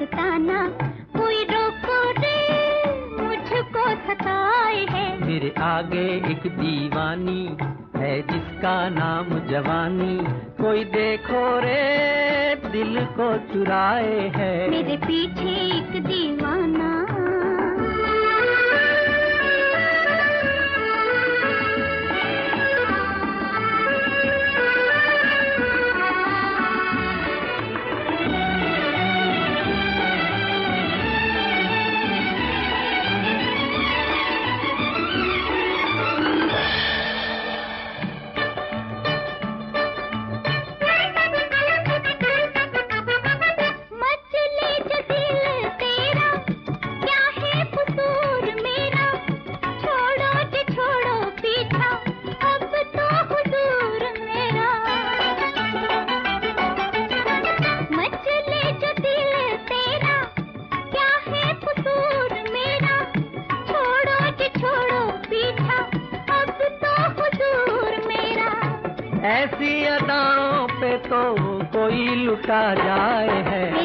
मस्ताना कोई रोको रे मुझको सताए है। मेरे आगे एक दीवानी है जिसका नाम जवानी। कोई देखो रे दिल को चुराए है। मेरे पीछे एक दीवाना ऐसी अदाओं पे तो कोई लुटा जाए है।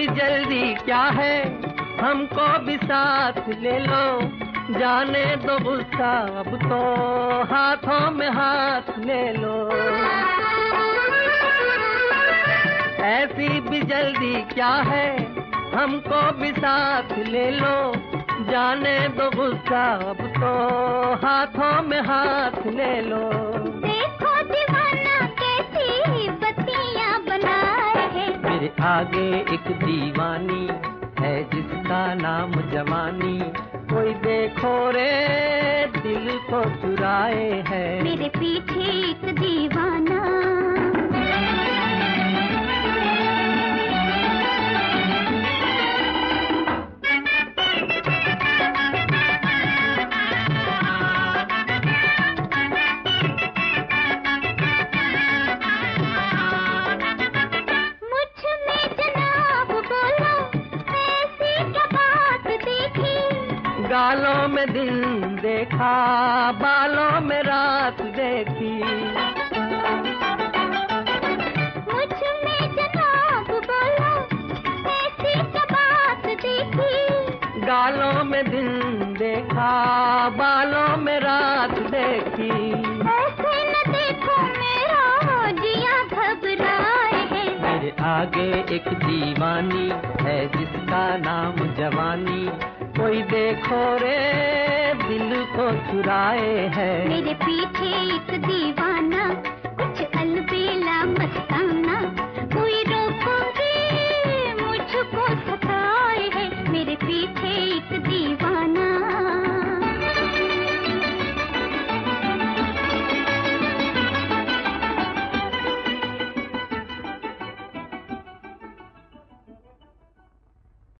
भी जल्दी क्या है? हमको भी साथ ले लो। जाने दो गुस्सा, अब तो हाथों में हाथ ले लो। ऐसी भी जल्दी क्या है? हमको भी साथ ले लो। जाने दो गुस्सा, अब तो हाथों में हाथ ले लो। आगे एक दीवानी है जिसका नाम जवानी। कोई देखो रे, दिल को चुराए है। मेरे पीछे एक दीवाना गालों में दिन देखा बालों में रात देखी। मुझमें जनाब बोलो ऐसी क्या बात देखी? गालों में दिन देखा बालों में रात देखी। ऐसे न देखो मेरा जिया घबराए है। मेरे आगे एक दीवानी है जिसका नाम जवानी। कोई देखो रे दिल को चुराए है। मेरे पीछे एक दीवाना